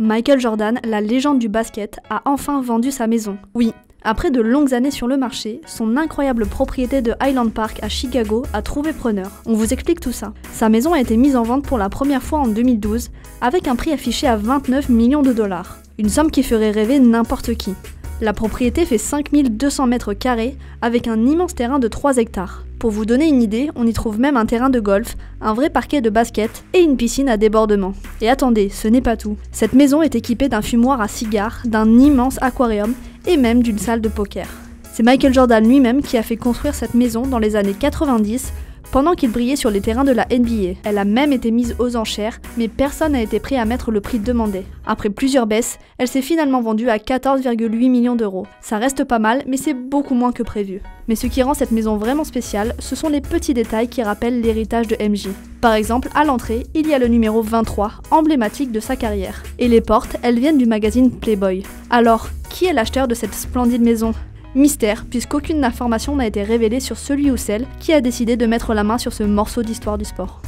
Michael Jordan, la légende du basket, a enfin vendu sa maison. Oui, après de longues années sur le marché, son incroyable propriété de Highland Park à Chicago a trouvé preneur. On vous explique tout ça. Sa maison a été mise en vente pour la première fois en 2012, avec un prix affiché à 29 millions de dollars. Une somme qui ferait rêver n'importe qui. La propriété fait 5200 mètres carrés, avec un immense terrain de 3 hectares. Pour vous donner une idée, on y trouve même un terrain de golf, un vrai parquet de basket et une piscine à débordement. Et attendez, ce n'est pas tout. Cette maison est équipée d'un fumoir à cigares, d'un immense aquarium et même d'une salle de poker. C'est Michael Jordan lui-même qui a fait construire cette maison dans les années 90 pendant qu'il brillait sur les terrains de la NBA. Elle a même été mise aux enchères, mais personne n'a été prêt à mettre le prix demandé. Après plusieurs baisses, elle s'est finalement vendue à 14,8 millions d'euros. Ça reste pas mal, mais c'est beaucoup moins que prévu. Mais ce qui rend cette maison vraiment spéciale, ce sont les petits détails qui rappellent l'héritage de MJ. Par exemple, à l'entrée, il y a le numéro 23, emblématique de sa carrière. Et les portes, elles viennent du magazine Playboy. Alors, qui est l'acheteur de cette splendide maison? Mystère, puisqu'aucune information n'a été révélée sur celui ou celle qui a décidé de mettre la main sur ce morceau d'histoire du sport.